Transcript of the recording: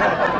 Ha, ha, ha.